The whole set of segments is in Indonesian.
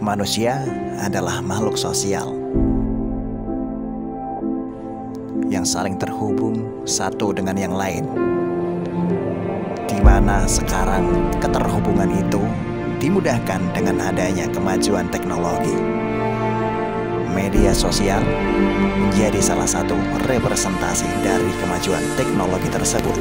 Manusia adalah makhluk sosial yang saling terhubung satu dengan yang lain. Di mana sekarang keterhubungan itu dimudahkan dengan adanya kemajuan teknologi. Media sosial menjadi salah satu representasi dari kemajuan teknologi tersebut.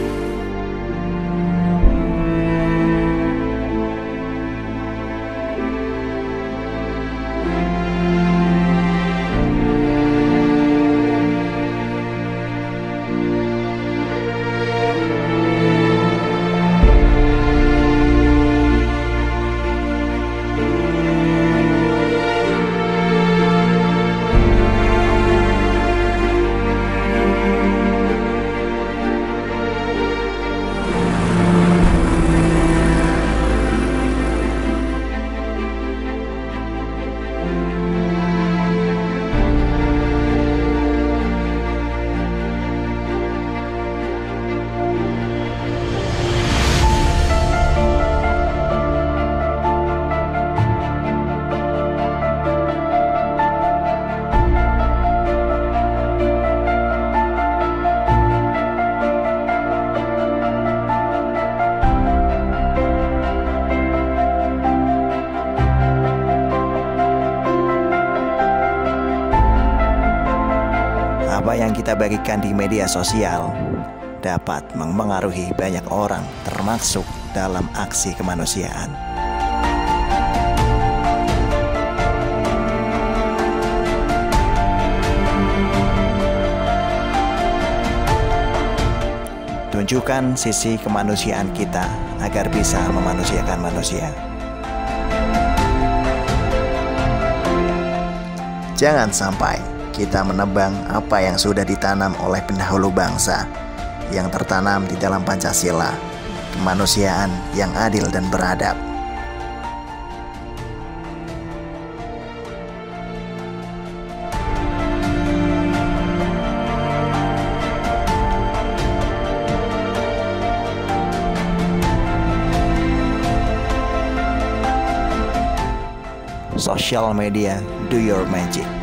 Apa yang kita bagikan di media sosial dapat mempengaruhi banyak orang, termasuk dalam aksi kemanusiaan. Tunjukkan sisi kemanusiaan kita agar bisa memanusiakan manusia. Jangan sampai kita menebang apa yang sudah ditanam oleh pendahulu bangsa yang tertanam di dalam Pancasila, kemanusiaan yang adil dan beradab. Social media, do your magic.